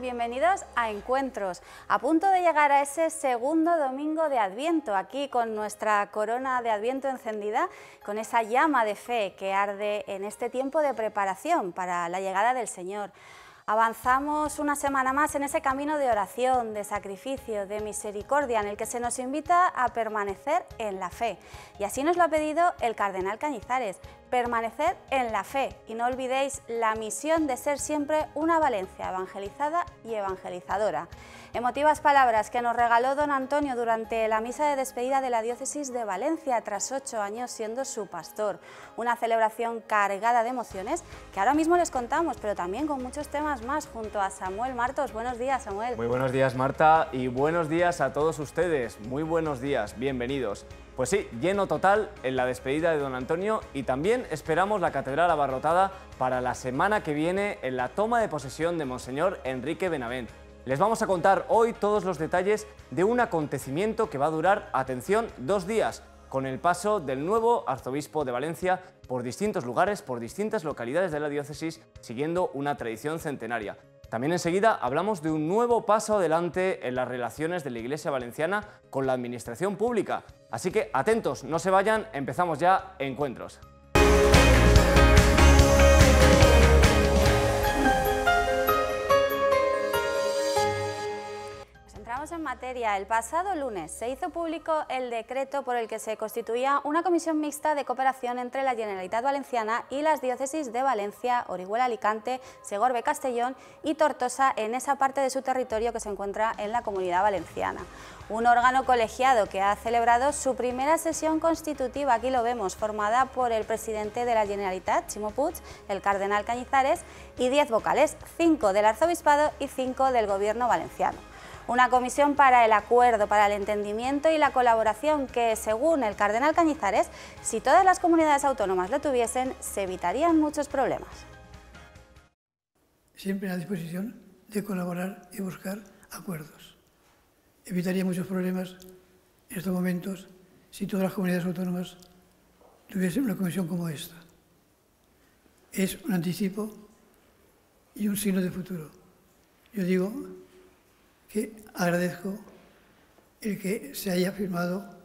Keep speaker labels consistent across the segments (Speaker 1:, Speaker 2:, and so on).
Speaker 1: Bienvenidos a Encuentros. A punto de llegar a ese segundo domingo de Adviento, aquí con nuestra corona de Adviento encendida, con esa llama de fe que arde en este tiempo de preparación para la llegada del Señor. Avanzamos una semana más en ese camino de oración, de sacrificio, de misericordia, en el que se nos invita a permanecer en la fe. Y así nos lo ha pedido el cardenal Cañizares, permanecer en la fe. Y no olvidéis la misión de ser siempre una Valencia evangelizada y evangelizadora. Emotivas palabras que nos regaló don Antonio durante la misa de despedida de la diócesis de Valencia tras ocho años siendo su pastor. Una celebración cargada de emociones que ahora mismo les contamos, pero también con muchos temas más junto a Samuel Martos. Buenos días, Samuel.
Speaker 2: Muy buenos días, Marta, y buenos días a todos ustedes. Muy buenos días, bienvenidos. Pues sí, lleno total en la despedida de don Antonio y también esperamos la catedral abarrotada para la semana que viene en la toma de posesión de Monseñor Enrique Benavent. Les vamos a contar hoy todos los detalles de un acontecimiento que va a durar, atención, dos días, con el paso del nuevo arzobispo de Valencia por distintos lugares, por distintas localidades de la diócesis, siguiendo una tradición centenaria. También enseguida hablamos de un nuevo paso adelante en las relaciones de la Iglesia Valenciana con la administración pública. Así que atentos, no se vayan, empezamos ya Encuentros.
Speaker 1: En materia. El pasado lunes se hizo público el decreto por el que se constituía una comisión mixta de cooperación entre la Generalitat Valenciana y las diócesis de Valencia, Orihuela, Alicante, Segorbe, Castellón y Tortosa en esa parte de su territorio que se encuentra en la Comunidad Valenciana. Un órgano colegiado que ha celebrado su primera sesión constitutiva, aquí lo vemos, formada por el presidente de la Generalitat, Chimo Puig, el cardenal Cañizares y diez vocales, cinco del arzobispado y cinco del gobierno valenciano una comisión para el acuerdo, para el entendimiento y la colaboración que, según el cardenal Cañizares, si todas las comunidades autónomas lo tuviesen, se evitarían muchos problemas.
Speaker 3: Siempre a disposición de colaborar y buscar acuerdos. Evitaría muchos problemas en estos momentos si todas las comunidades autónomas tuviesen una comisión como esta. Es un anticipo y un signo de futuro. Yo digo que agradezco el que se haya firmado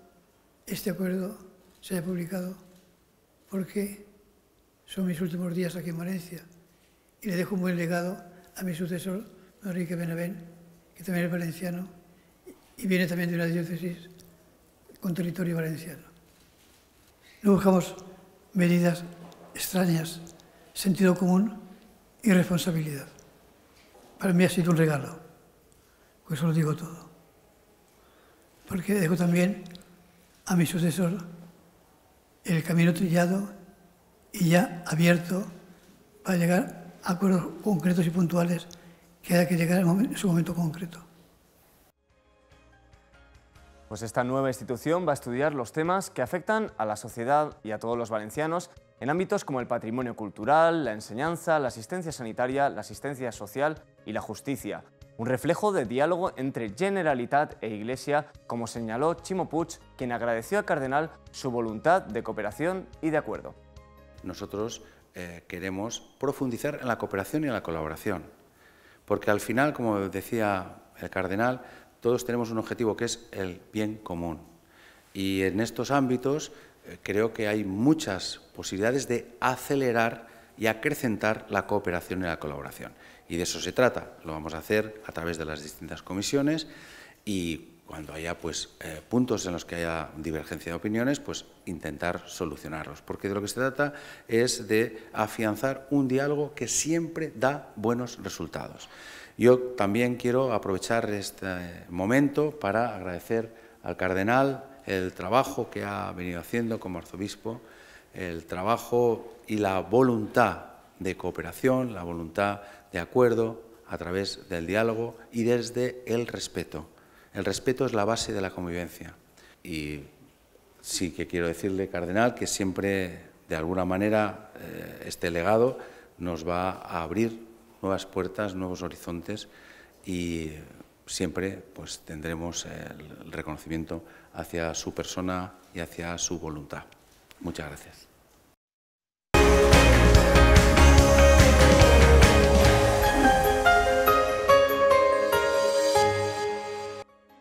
Speaker 3: este acuerdo, se haya publicado, porque son mis últimos días aquí en Valencia y le dejo un buen legado a mi sucesor, Enrique Benavent, que también es valenciano y viene también de una diócesis con territorio valenciano. No buscamos medidas extrañas, sentido común y responsabilidad. Para mí ha sido un regalo. Pues eso lo digo todo. Porque dejo también a mi sucesor el camino trillado y ya abierto para llegar a acuerdos concretos y puntuales que haya que llegar en su momento concreto.
Speaker 2: Pues esta nueva institución va a estudiar los temas que afectan a la sociedad y a todos los valencianos en ámbitos como el patrimonio cultural, la enseñanza, la asistencia sanitaria, la asistencia social y la justicia un reflejo de diálogo entre Generalitat e Iglesia, como señaló Chimo quien agradeció al cardenal su voluntad de cooperación y de acuerdo.
Speaker 4: Nosotros eh, queremos profundizar en la cooperación y en la colaboración, porque al final, como decía el cardenal, todos tenemos un objetivo que es el bien común. Y en estos ámbitos eh, creo que hay muchas posibilidades de acelerar y acrecentar la cooperación y la colaboración. Y de eso se trata. Lo vamos a hacer a través de las distintas comisiones y cuando haya pues, eh, puntos en los que haya divergencia de opiniones, pues intentar solucionarlos. Porque de lo que se trata es de afianzar un diálogo que siempre da buenos resultados. Yo también quiero aprovechar este momento para agradecer al cardenal el trabajo que ha venido haciendo como arzobispo, el trabajo y la voluntad de cooperación, la voluntad de acuerdo a través del diálogo y desde el respeto. El respeto es la base de la convivencia. Y sí que quiero decirle, cardenal, que siempre, de alguna manera, eh, este legado nos va a abrir nuevas puertas, nuevos horizontes y siempre pues, tendremos el reconocimiento hacia su persona y hacia su voluntad. Muchas gracias.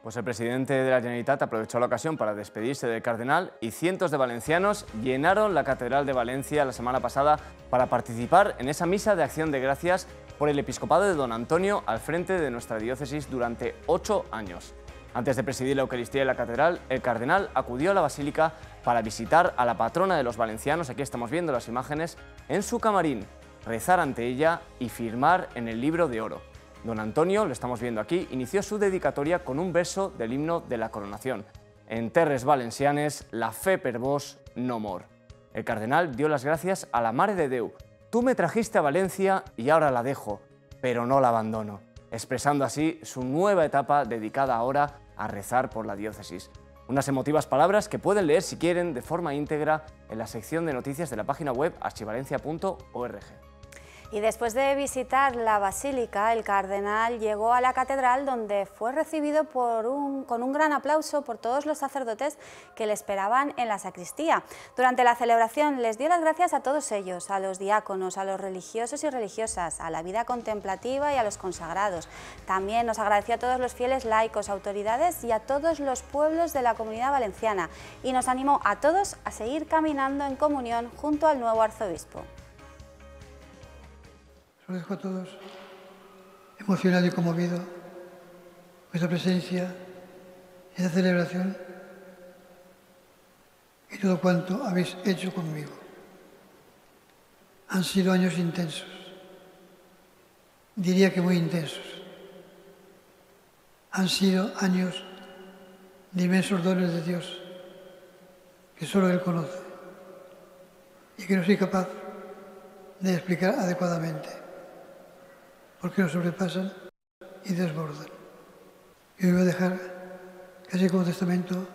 Speaker 2: Pues el presidente de la Generalitat aprovechó la ocasión para despedirse del cardenal y cientos de valencianos llenaron la Catedral de Valencia la semana pasada para participar en esa misa de acción de gracias por el episcopado de don Antonio al frente de nuestra diócesis durante ocho años. Antes de presidir la Eucaristía en la Catedral, el cardenal acudió a la Basílica para visitar a la patrona de los valencianos, aquí estamos viendo las imágenes, en su camarín, rezar ante ella y firmar en el libro de oro. Don Antonio, lo estamos viendo aquí, inició su dedicatoria con un verso del himno de la coronación. En Terres Valencianes, la fe per vos no mor. El cardenal dio las gracias a la Mare de Deu. Tú me trajiste a Valencia y ahora la dejo, pero no la abandono, expresando así su nueva etapa dedicada ahora a rezar por la diócesis. Unas emotivas palabras que pueden leer si quieren de forma íntegra en la sección de noticias de la página web archivalencia.org.
Speaker 1: Y después de visitar la basílica, el cardenal llegó a la catedral donde fue recibido con un gran aplauso por todos los sacerdotes que le esperaban en la sacristía. Durante la celebración les dio las gracias a todos ellos, a los diáconos, a los religiosos y religiosas, a la vida contemplativa y a los consagrados. También nos agradeció a todos los fieles laicos, autoridades y a todos los pueblos de la comunidad valenciana y nos animó a todos a seguir caminando en comunión junto al nuevo arzobispo.
Speaker 3: Os dejo a todos emocionado y conmovido vuestra presencia en esta celebración y todo cuanto habéis hecho conmigo. Han sido años intensos, diría que muy intensos. Han sido años de inmensos dones de Dios que solo Él conoce y que no soy capaz de explicar adecuadamente porque nos sobrepasan y desbordan. Y hoy voy a dejar, casi como testamento,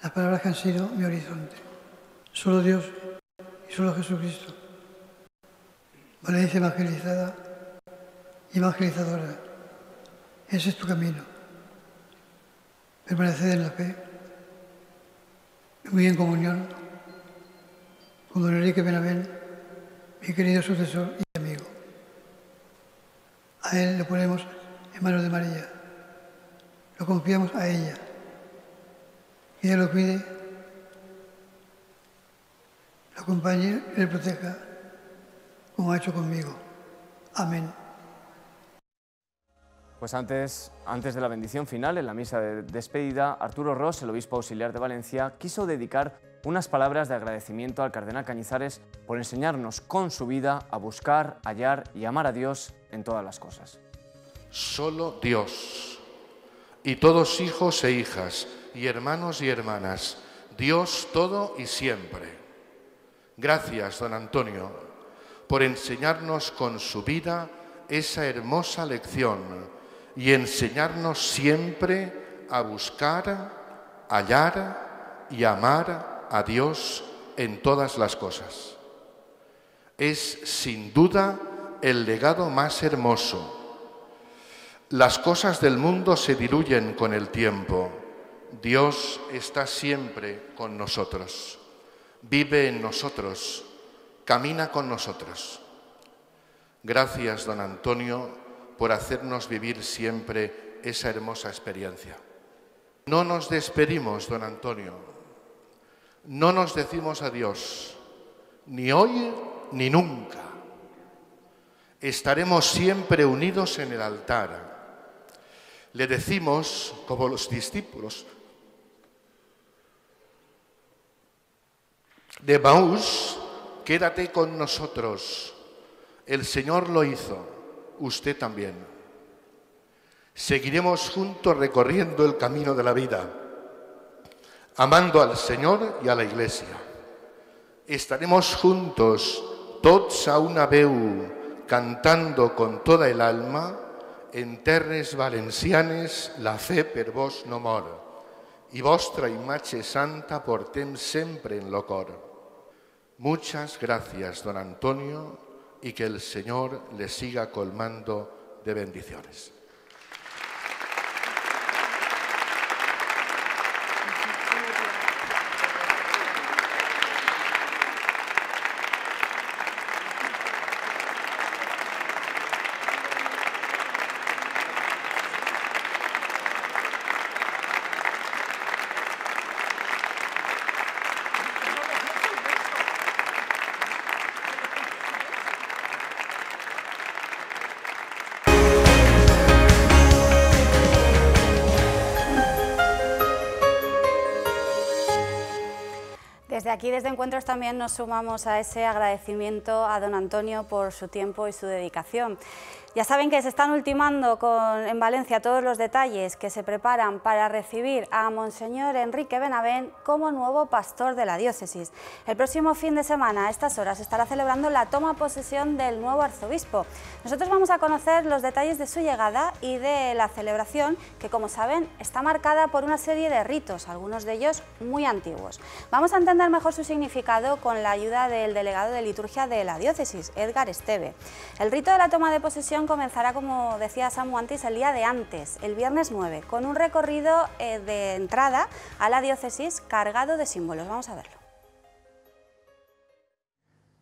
Speaker 3: las palabras que han sido mi horizonte. Solo Dios y solo Jesucristo. Valencia evangelizada y evangelizadora. Ese es tu camino. Permaneced en la fe, muy en comunión con don Enrique Benavén, mi querido sucesor. A Él le ponemos en manos de María. Lo confiamos a ella. Que ella lo cuide, lo acompañe y le proteja, como ha hecho conmigo. Amén.
Speaker 2: Pues antes, antes de la bendición final, en la misa de despedida, Arturo Ross, el obispo auxiliar de Valencia, quiso dedicar unas palabras de agradecimiento al cardenal Cañizares por enseñarnos con su vida a buscar, hallar y amar a Dios en todas las cosas.
Speaker 5: Solo Dios y todos hijos e hijas y hermanos y hermanas, Dios todo y siempre. Gracias, don Antonio, por enseñarnos con su vida esa hermosa lección y enseñarnos siempre a buscar, hallar y amar a Dios en todas las cosas. Es sin duda el legado más hermoso. Las cosas del mundo se diluyen con el tiempo. Dios está siempre con nosotros. Vive en nosotros. Camina con nosotros. Gracias, don Antonio, por hacernos vivir siempre esa hermosa experiencia. No nos despedimos, don Antonio, no nos decimos adiós, ni hoy ni nunca. Estaremos siempre unidos en el altar. Le decimos, como los discípulos de Maús, quédate con nosotros. El Señor lo hizo, usted también. Seguiremos juntos recorriendo el camino de la vida amando al Señor y a la Iglesia. Estaremos juntos, tots a una veu, cantando con toda el alma, en terres valencianes la fe per vos no mor, y vostra imache santa portem siempre en lo cor. Muchas gracias, don Antonio, y que el Señor le siga colmando de bendiciones.
Speaker 1: Desde Encuentros, también nos sumamos a ese agradecimiento a don Antonio por su tiempo y su dedicación. Ya saben que se están ultimando en Valencia todos los detalles que se preparan para recibir a Monseñor Enrique Benavent como nuevo pastor de la diócesis. El próximo fin de semana, a estas horas, estará celebrando la toma posesión del nuevo arzobispo. Nosotros vamos a conocer los detalles de su llegada y de la celebración, que como saben está marcada por una serie de ritos, algunos de ellos muy antiguos. Vamos a entender mejor su significado con la ayuda del delegado de liturgia de la diócesis, Edgar Esteve. El rito de la toma de posesión comenzará, como decía Samu antes, el día de antes, el viernes 9, con un recorrido eh, de entrada a la diócesis cargado de símbolos. Vamos a verlo.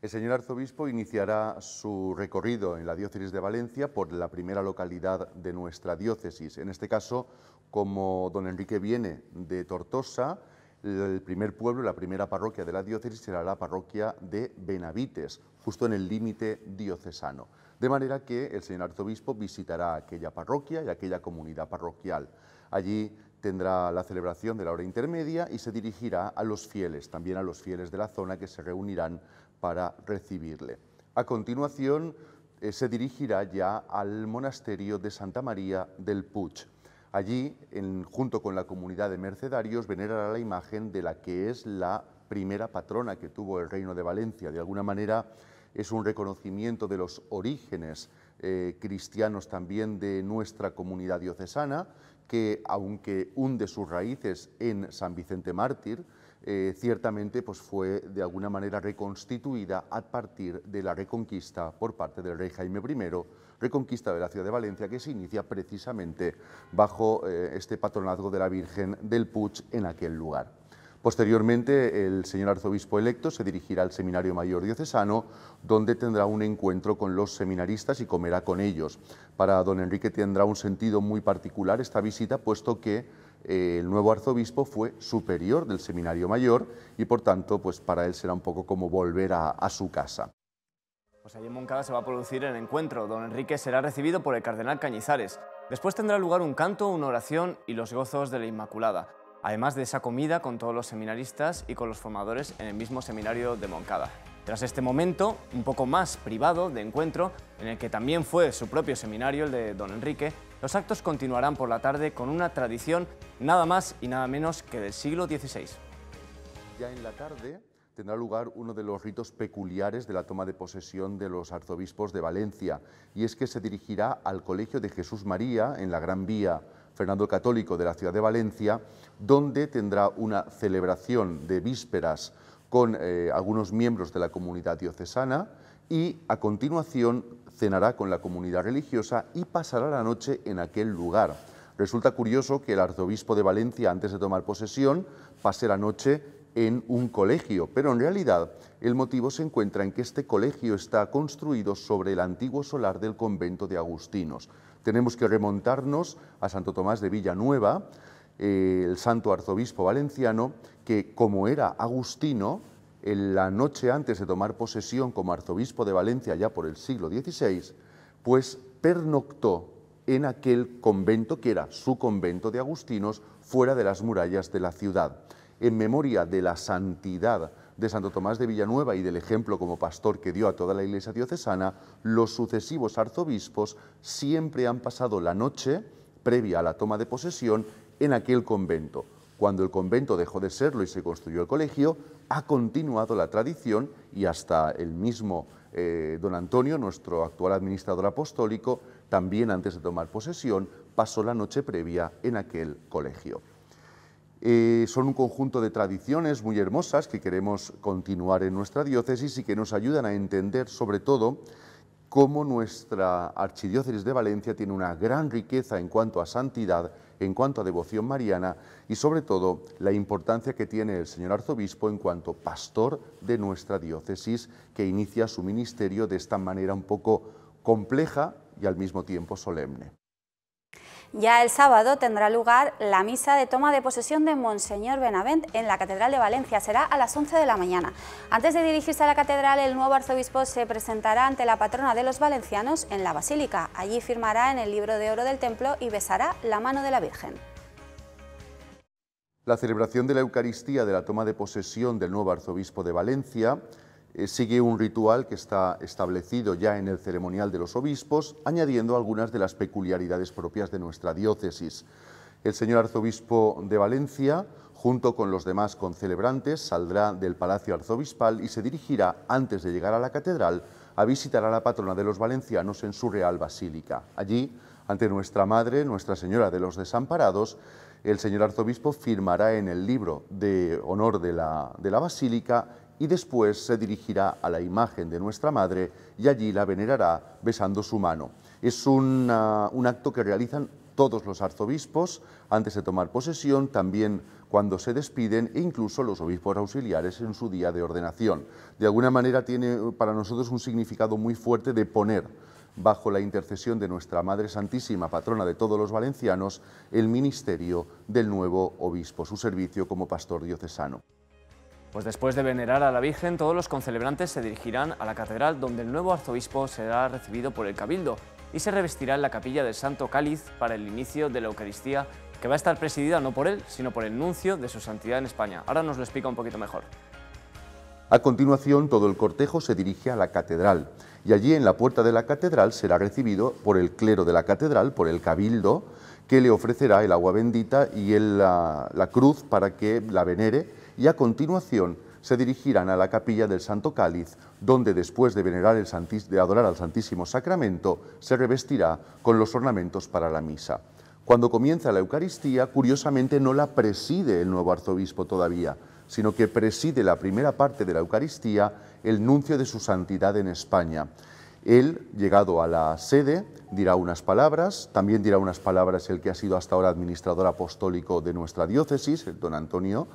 Speaker 6: El señor arzobispo iniciará su recorrido en la diócesis de Valencia por la primera localidad de nuestra diócesis. En este caso, como don Enrique viene de Tortosa, el primer pueblo, la primera parroquia de la diócesis será la parroquia de Benavites, justo en el límite diocesano. De manera que el señor arzobispo visitará aquella parroquia y aquella comunidad parroquial. Allí tendrá la celebración de la hora intermedia y se dirigirá a los fieles, también a los fieles de la zona que se reunirán para recibirle. A continuación eh, se dirigirá ya al monasterio de Santa María del Puig. Allí, junto con la comunidad de mercedarios, venerará la imagen de la que es la primera patrona que tuvo el Reino de Valencia. De alguna manera, es un reconocimiento de los orígenes eh, cristianos también de nuestra comunidad diocesana, que aunque hunde sus raíces en San Vicente Mártir, eh, ciertamente pues, fue de alguna manera reconstituida a partir de la reconquista por parte del rey Jaime I, reconquista de la ciudad de Valencia que se inicia precisamente bajo eh, este patronazgo de la Virgen del Puig en aquel lugar. Posteriormente, el señor arzobispo electo se dirigirá al Seminario Mayor Diocesano, donde tendrá un encuentro con los seminaristas y comerá con ellos. Para don Enrique tendrá un sentido muy particular esta visita, puesto que eh, el nuevo arzobispo fue superior del Seminario Mayor y, por tanto, pues para él será un poco como volver a, su casa.
Speaker 2: Pues allí en Moncada se va a producir el encuentro. Don Enrique será recibido por el cardenal Cañizares. Después tendrá lugar un canto, una oración y los gozos de la Inmaculada además de esa comida con todos los seminaristas y con los formadores en el mismo seminario de Moncada. Tras este momento, un poco más privado de encuentro, en el que también fue su propio seminario, el de don Enrique, los actos continuarán por la tarde con una tradición nada más y nada menos que del siglo XVI.
Speaker 6: Ya en la tarde tendrá lugar uno de los ritos peculiares de la toma de posesión de los arzobispos de Valencia, y es que se dirigirá al Colegio de Jesús María en la Gran Vía Fernando Católico de la ciudad de Valencia, donde tendrá una celebración de vísperas con eh, algunos miembros de la comunidad diocesana y a continuación cenará con la comunidad religiosa y pasará la noche en aquel lugar. Resulta curioso que el arzobispo de Valencia, antes de tomar posesión, pase la noche en un colegio, pero en realidad el motivo se encuentra en que este colegio está construido sobre el antiguo solar del convento de Agustinos. Tenemos que remontarnos a Santo Tomás de Villanueva, eh, el santo arzobispo valenciano, que como era agustino, en la noche antes de tomar posesión como arzobispo de Valencia ya por el siglo XVI, pues pernoctó en aquel convento que era su convento de agustinos fuera de las murallas de la ciudad. En memoria de la santidad de Santo Tomás de Villanueva y del ejemplo como pastor que dio a toda la iglesia diocesana, los sucesivos arzobispos siempre han pasado la noche previa a la toma de posesión en aquel convento. Cuando el convento dejó de serlo y se construyó el colegio, ha continuado la tradición y hasta el mismo eh, don Antonio, nuestro actual administrador apostólico, también antes de tomar posesión, pasó la noche previa en aquel colegio. Eh, son un conjunto de tradiciones muy hermosas que queremos continuar en nuestra diócesis y que nos ayudan a entender sobre todo cómo nuestra archidiócesis de Valencia tiene una gran riqueza en cuanto a santidad, en cuanto a devoción mariana y sobre todo la importancia que tiene el señor arzobispo en cuanto pastor de nuestra diócesis que inicia su ministerio de esta manera un poco compleja y al mismo tiempo solemne.
Speaker 1: Ya el sábado tendrá lugar la misa de toma de posesión de Monseñor Benavent en la Catedral de Valencia. Será a las 11 de la mañana. Antes de dirigirse a la catedral, el nuevo arzobispo se presentará ante la patrona de los valencianos en la Basílica. Allí firmará en el libro de oro del templo y besará la mano de la Virgen.
Speaker 6: La celebración de la Eucaristía de la toma de posesión del nuevo arzobispo de Valencia sigue un ritual que está establecido ya en el ceremonial de los obispos, añadiendo algunas de las peculiaridades propias de nuestra diócesis. El señor arzobispo de Valencia, junto con los demás concelebrantes, saldrá del Palacio Arzobispal y se dirigirá, antes de llegar a la catedral, a visitar a la patrona de los valencianos en su Real Basílica. Allí, ante nuestra Madre, Nuestra Señora de los Desamparados, el señor arzobispo firmará en el libro de honor de la, de la Basílica y después se dirigirá a la imagen de nuestra Madre y allí la venerará besando su mano. Es un acto que realizan todos los arzobispos antes de tomar posesión, también cuando se despiden e incluso los obispos auxiliares en su día de ordenación. De alguna manera tiene para nosotros un significado muy fuerte de poner bajo la intercesión de nuestra Madre Santísima, patrona de todos los valencianos, el ministerio del nuevo obispo, su servicio como pastor diocesano.
Speaker 2: Pues después de venerar a la Virgen, todos los concelebrantes se dirigirán a la catedral donde el nuevo arzobispo será recibido por el Cabildo y se revestirá en la capilla del Santo Cáliz para el inicio de la Eucaristía, que va a estar presidida no por él, sino por el nuncio de su santidad en España. Ahora nos lo explica un poquito mejor.
Speaker 6: A continuación, todo el cortejo se dirige a la catedral y allí en la puerta de la catedral será recibido por el clero de la catedral, por el cabildo, que le ofrecerá el agua bendita y la, la cruz para que la venere y a continuación se dirigirán a la capilla del Santo Cáliz, donde después de, venerar el de adorar al Santísimo Sacramento, se revestirá con los ornamentos para la misa. Cuando comienza la Eucaristía, curiosamente no la preside el nuevo arzobispo todavía, sino que preside la primera parte de la Eucaristía el nuncio de su santidad en España. Él, llegado a la sede, dirá unas palabras, también dirá unas palabras el que ha sido hasta ahora administrador apostólico de nuestra diócesis, el don Antonio,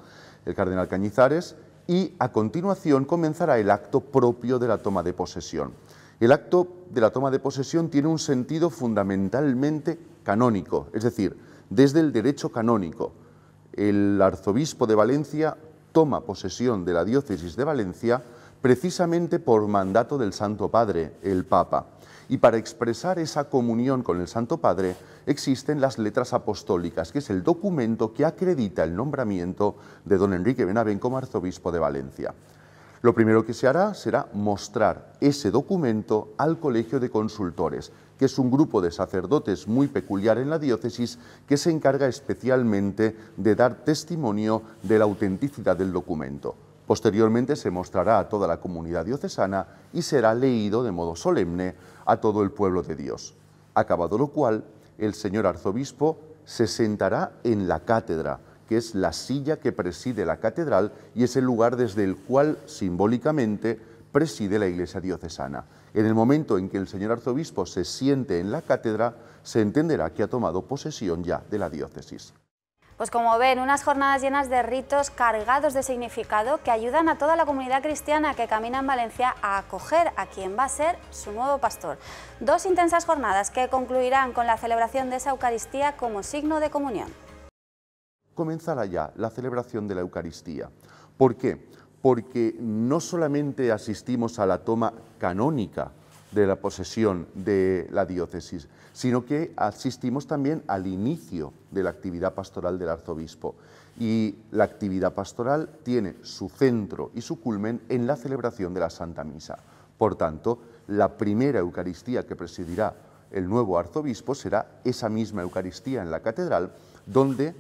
Speaker 6: el cardenal Cañizares, y a continuación comenzará el acto propio de la toma de posesión. El acto de la toma de posesión tiene un sentido fundamentalmente canónico, es decir, desde el derecho canónico. El arzobispo de Valencia toma posesión de la diócesis de Valencia precisamente por mandato del Santo Padre, el Papa. Y para expresar esa comunión con el Santo Padre existen las letras apostólicas, que es el documento que acredita el nombramiento de don Enrique Benavén como arzobispo de Valencia. Lo primero que se hará será mostrar ese documento al Colegio de Consultores, que es un grupo de sacerdotes muy peculiar en la diócesis que se encarga especialmente de dar testimonio de la autenticidad del documento. Posteriormente se mostrará a toda la comunidad diocesana y será leído de modo solemne a todo el pueblo de Dios. Acabado lo cual, el señor arzobispo se sentará en la cátedra, que es la silla que preside la catedral y es el lugar desde el cual simbólicamente preside la iglesia diocesana. En el momento en que el señor arzobispo se siente en la cátedra, se entenderá que ha tomado posesión ya de la diócesis.
Speaker 1: Pues como ven, unas jornadas llenas de ritos cargados de significado que ayudan a toda la comunidad cristiana que camina en Valencia a acoger a quien va a ser su nuevo pastor. Dos intensas jornadas que concluirán con la celebración de esa Eucaristía como signo de comunión.
Speaker 6: Comenzará ya la celebración de la Eucaristía. ¿Por qué? Porque no solamente asistimos a la toma canónica de la posesión de la diócesis, sino que asistimos también al inicio de la actividad pastoral del arzobispo. Y la actividad pastoral tiene su centro y su culmen en la celebración de la Santa Misa. Por tanto, la primera Eucaristía que presidirá el nuevo arzobispo será esa misma Eucaristía en la catedral, donde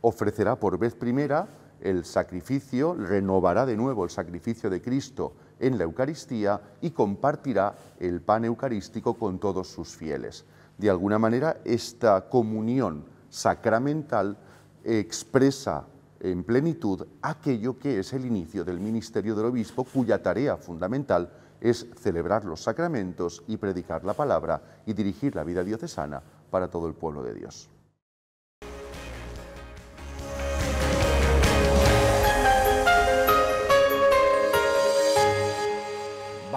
Speaker 6: ofrecerá por vez primera el sacrificio, renovará de nuevo el sacrificio de Cristo en la Eucaristía y compartirá el pan eucarístico con todos sus fieles. De alguna manera, esta comunión sacramental expresa en plenitud aquello que es el inicio del ministerio del obispo, cuya tarea fundamental es celebrar los sacramentos y predicar la palabra y dirigir la vida diocesana para todo el pueblo de Dios.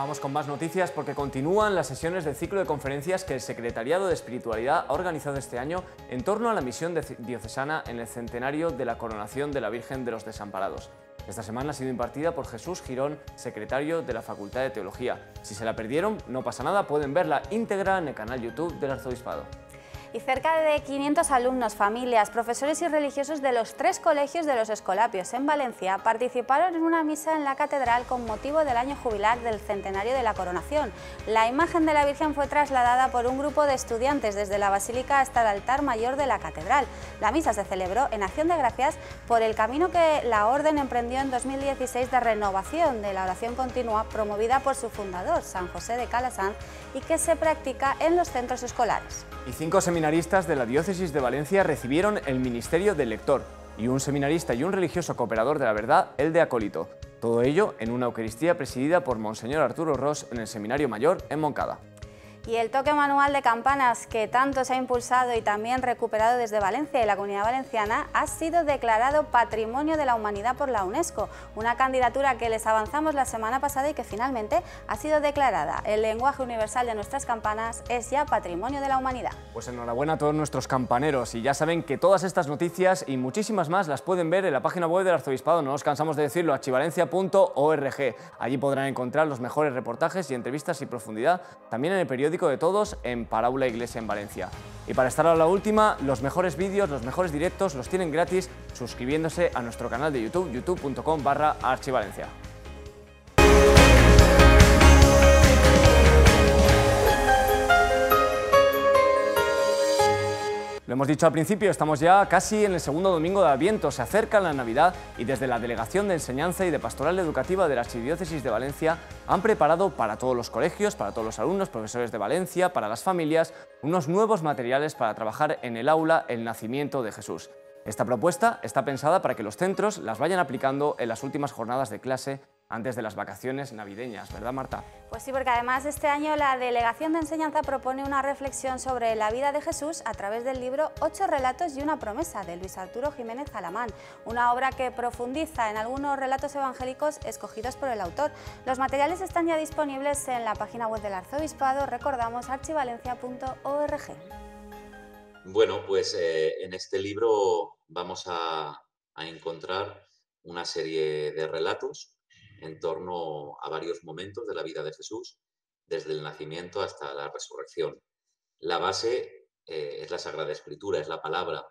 Speaker 2: Vamos con más noticias porque continúan las sesiones del ciclo de conferencias que el Secretariado de Espiritualidad ha organizado este año en torno a la misión diocesana en el centenario de la coronación de la Virgen de los Desamparados. Esta semana ha sido impartida por Jesús Girón, secretario de la Facultad de Teología. Si se la perdieron, no pasa nada, pueden verla íntegra en el canal YouTube del Arzobispado.
Speaker 1: Y cerca de 500 alumnos, familias, profesores y religiosos de los tres colegios de los Escolapios en Valencia participaron en una misa en la catedral con motivo del año jubilar del centenario de la coronación. La imagen de la Virgen fue trasladada por un grupo de estudiantes desde la basílica hasta el altar mayor de la catedral. La misa se celebró en acción de gracias por el camino que la orden emprendió en 2016 de renovación de la oración continua promovida por su fundador, San José de Calasanz, y que se practica en los centros escolares.
Speaker 2: Y cinco seminaristas de la diócesis de Valencia recibieron el ministerio del lector y un seminarista y un religioso cooperador de la verdad, el de acólito. Todo ello en una Eucaristía presidida por Monseñor Arturo Ross en el Seminario Mayor en Moncada.
Speaker 1: Y el toque manual de campanas que tanto se ha impulsado y también recuperado desde Valencia y la Comunidad Valenciana ha sido declarado Patrimonio de la Humanidad por la UNESCO, una candidatura que les avanzamos la semana pasada y que finalmente ha sido declarada. El lenguaje universal de nuestras campanas es ya Patrimonio de la Humanidad.
Speaker 2: Pues enhorabuena a todos nuestros campaneros y ya saben que todas estas noticias y muchísimas más las pueden ver en la página web del Arzobispado, no nos cansamos de decirlo, archivalencia.org. Allí podrán encontrar los mejores reportajes y entrevistas y profundidad, también en el periódico de todos en Paraula Iglesia en Valencia. Y para estar a la última, los mejores vídeos, los mejores directos los tienen gratis suscribiéndose a nuestro canal de YouTube, youtube.com barra archivalencia. Lo hemos dicho al principio, estamos ya casi en el segundo domingo de Adviento, se acerca la Navidad y desde la Delegación de Enseñanza y de Pastoral Educativa de la Archidiócesis de Valencia han preparado para todos los colegios, para todos los alumnos, profesores de Valencia, para las familias, unos nuevos materiales para trabajar en el aula el nacimiento de Jesús. Esta propuesta está pensada para que los centros las vayan aplicando en las últimas jornadas de clase antes de las vacaciones navideñas, ¿verdad Marta?
Speaker 1: Pues sí, porque además este año la Delegación de Enseñanza propone una reflexión sobre la vida de Jesús a través del libro Ocho relatos y una promesa de Luis Arturo Jiménez Alamán, una obra que profundiza en algunos relatos evangélicos escogidos por el autor. Los materiales están ya disponibles en la página web del Arzobispado, recordamos archivalencia.org.
Speaker 7: Bueno, pues eh, en este libro vamos a, a encontrar una serie de relatos en torno a varios momentos de la vida de Jesús, desde el nacimiento hasta la resurrección. La base eh, es la Sagrada Escritura, es la palabra,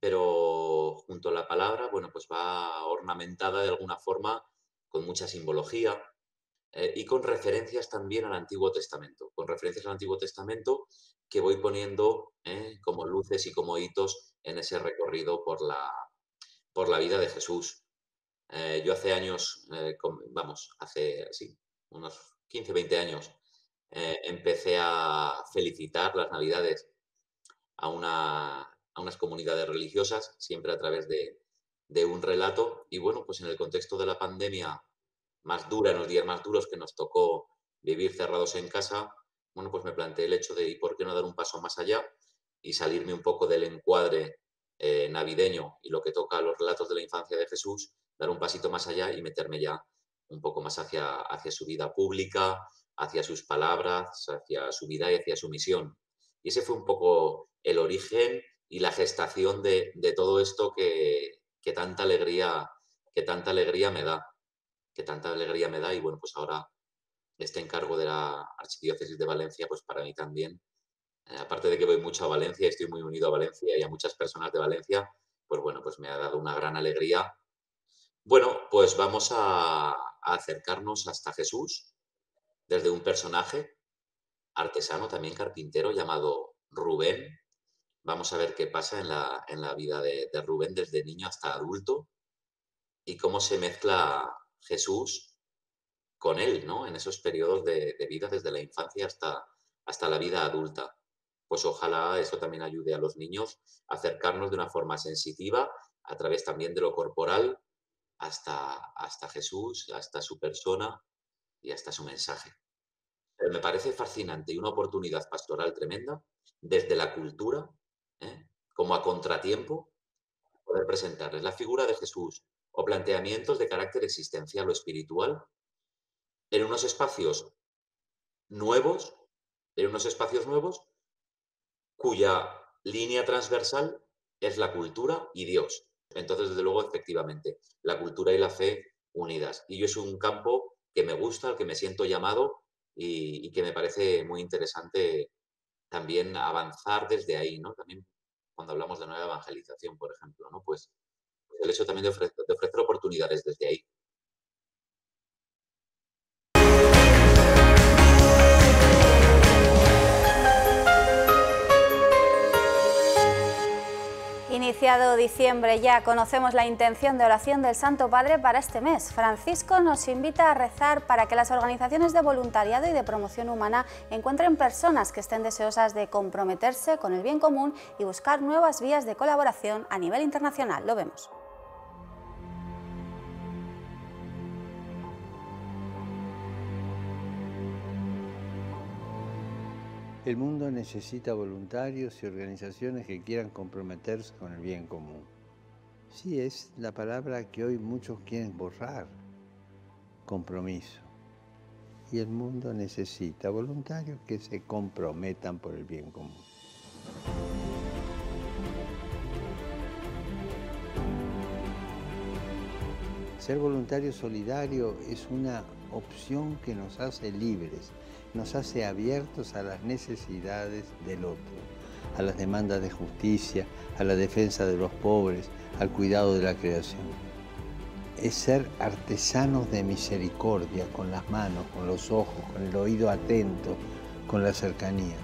Speaker 7: pero junto a la palabra, bueno, pues va ornamentada de alguna forma con mucha simbología eh, y con referencias también al Antiguo Testamento, con referencias al Antiguo Testamento que voy poniendo eh, como luces y como hitos en ese recorrido por la, por la vida de Jesús. Eh, yo hace años, eh, vamos, hace sí, unos 15, 20 años, eh, empecé a felicitar las Navidades a, una, a, unas comunidades religiosas, siempre a través de, de, un relato. Y bueno, pues en el contexto de la pandemia más dura, en los días más duros que nos tocó vivir cerrados en casa, bueno, pues me planteé el hecho de, ¿y por qué no dar un paso más allá y salirme un poco del encuadre navideño y lo que toca a los relatos de la infancia de Jesús dar un pasito más allá y meterme ya un poco más hacia, hacia su vida pública, hacia sus palabras, hacia su vida y hacia su misión. Y ese fue un poco el origen y la gestación de, todo esto que, tanta alegría, que tanta alegría me da, que tanta alegría me da y bueno, pues ahora este encargo de la Archidiócesis de Valencia, pues para mí también, eh, aparte de que voy mucho a Valencia, estoy muy unido a Valencia y a muchas personas de Valencia, pues bueno, pues me ha dado una gran alegría bueno, pues vamos a, acercarnos hasta Jesús desde un personaje artesano, también carpintero, llamado Rubén. Vamos a ver qué pasa en la, en la vida de, Rubén desde niño hasta adulto y cómo se mezcla Jesús con él, ¿no? En esos periodos de, vida, desde la infancia hasta, hasta la vida adulta. Pues ojalá eso también ayude a los niños a acercarnos de una forma sensitiva, a través también de lo corporal, hasta, hasta Jesús, hasta su persona y hasta su mensaje. Pero me parece fascinante y una oportunidad pastoral tremenda desde la cultura, ¿eh? como a contratiempo, poder presentarles la figura de Jesús o planteamientos de carácter existencial o espiritual en unos espacios nuevos, en unos espacios nuevos cuya línea transversal es la cultura y Dios. Entonces, desde luego, efectivamente, la cultura y la fe unidas. Y yo es un campo que me gusta, al que me siento llamado y, que me parece muy interesante también avanzar desde ahí, ¿no? También cuando hablamos de nueva evangelización, por ejemplo, ¿no? Pues, pues el hecho también de ofrecer oportunidades desde ahí.
Speaker 1: Iniciado diciembre ya conocemos la intención de oración del Santo Padre para este mes. Francisco nos invita a rezar para que las organizaciones de voluntariado y de promoción humana encuentren personas que estén deseosas de comprometerse con el bien común y buscar nuevas vías de colaboración a nivel internacional. Lo vemos.
Speaker 8: El mundo necesita voluntarios y organizaciones que quieran comprometerse con el bien común. Sí, es la palabra que hoy muchos quieren borrar, compromiso. Y el mundo necesita voluntarios que se comprometan por el bien común. Ser voluntario solidario es una opción que nos hace libres, nos hace abiertos a las necesidades del otro, a las demandas de justicia, a la defensa de los pobres, al cuidado de la creación. Es ser artesanos de misericordia con las manos, con los ojos, con el oído atento, con la cercanía.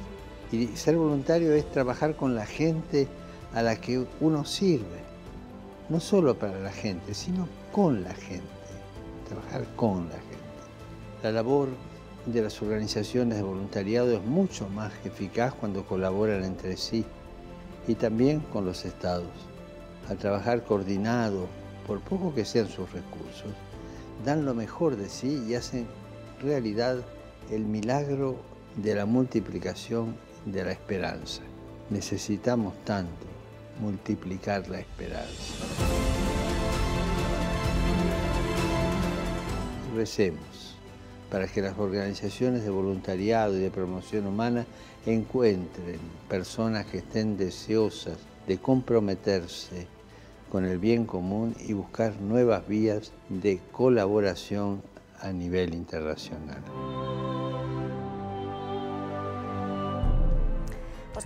Speaker 8: Y ser voluntario es trabajar con la gente a la que uno sirve, no solo para la gente, sino con la gente, trabajar con la gente. La labor de las organizaciones de voluntariado es mucho más eficaz cuando colaboran entre sí y también con los estados. Al trabajar coordinado, por poco que sean sus recursos, dan lo mejor de sí y hacen realidad el milagro de la multiplicación de la esperanza. Necesitamos tanto multiplicar la esperanza. Recemos para que las organizaciones de voluntariado y de promoción humana encuentren personas que estén deseosas de comprometerse con el bien común y buscar nuevas vías de colaboración a nivel internacional.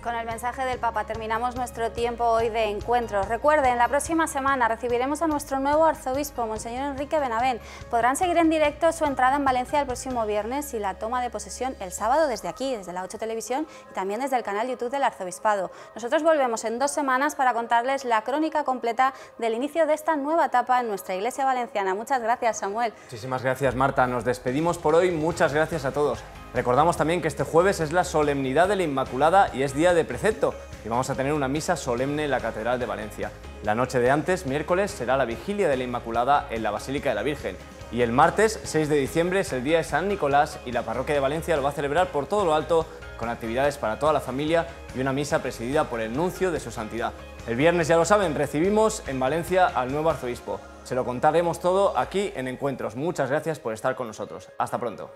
Speaker 1: Con el mensaje del Papa terminamos nuestro tiempo hoy de encuentros. Recuerden, la próxima semana recibiremos a nuestro nuevo arzobispo, Monseñor Enrique Benavén. Podrán seguir en directo su entrada en Valencia el próximo viernes y la toma de posesión el sábado desde aquí, desde la 8 Televisión y también desde el canal YouTube del Arzobispado. Nosotros volvemos en dos semanas para contarles la crónica completa del inicio de esta nueva etapa en nuestra iglesia valenciana. Muchas gracias, Samuel.
Speaker 2: Muchísimas gracias, Marta. Nos despedimos por hoy. Muchas gracias a todos. Recordamos también que este jueves es la solemnidad de la Inmaculada y es día de precepto y vamos a tener una misa solemne en la Catedral de Valencia. La noche de antes, miércoles, será la vigilia de la Inmaculada en la Basílica de la Virgen y el martes 6 de diciembre es el día de San Nicolás y la parroquia de Valencia lo va a celebrar por todo lo alto con actividades para toda la familia y una misa presidida por el nuncio de su santidad. El viernes, ya lo saben, recibimos en Valencia al nuevo arzobispo. Se lo contaremos todo aquí en Encuentros. Muchas gracias por estar con nosotros. Hasta pronto.